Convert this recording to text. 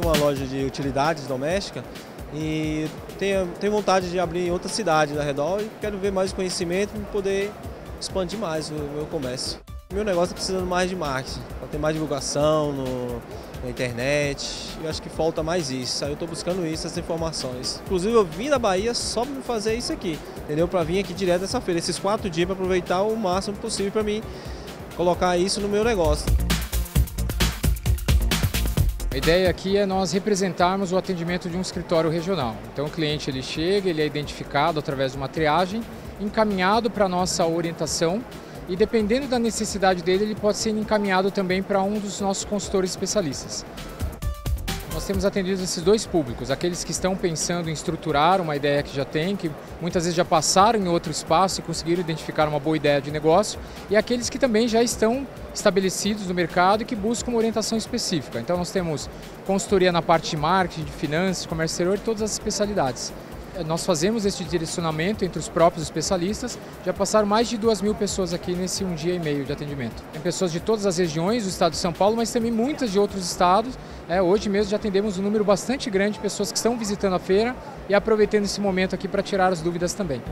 uma loja de utilidades domésticas e tenho, tenho vontade de abrir em outra cidade ao redor e quero ver mais conhecimento para poder expandir mais o meu comércio. Meu negócio está precisando mais de marketing, para ter mais divulgação no, na internet. Eu acho que falta mais isso. Aí eu estou buscando isso, essas informações. Inclusive eu vim da Bahia só para fazer isso aqui, entendeu? Para vir aqui direto dessa feira, esses quatro dias para aproveitar o máximo possível para mim colocar isso no meu negócio. A ideia aqui é nós representarmos o atendimento de um escritório regional. Então o cliente ele chega, ele é identificado através de uma triagem, encaminhado para a nossa orientação e dependendo da necessidade dele, ele pode ser encaminhado também para um dos nossos consultores especialistas. Nós temos atendido esses dois públicos, aqueles que estão pensando em estruturar uma ideia que já tem, que muitas vezes já passaram em outro espaço e conseguiram identificar uma boa ideia de negócio, e aqueles que também já estão estabelecidos no mercado e que buscam uma orientação específica. Então nós temos consultoria na parte de marketing, de finanças, comércio exterior e todas as especialidades. Nós fazemos esse direcionamento entre os próprios especialistas. Já passaram mais de duas mil pessoas aqui nesse um dia e meio de atendimento. Tem pessoas de todas as regiões do estado de São Paulo, mas também muitas de outros estados. É, hoje mesmo já atendemos um número bastante grande de pessoas que estão visitando a feira e aproveitando esse momento aqui para tirar as dúvidas também.